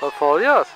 Dat valt jas.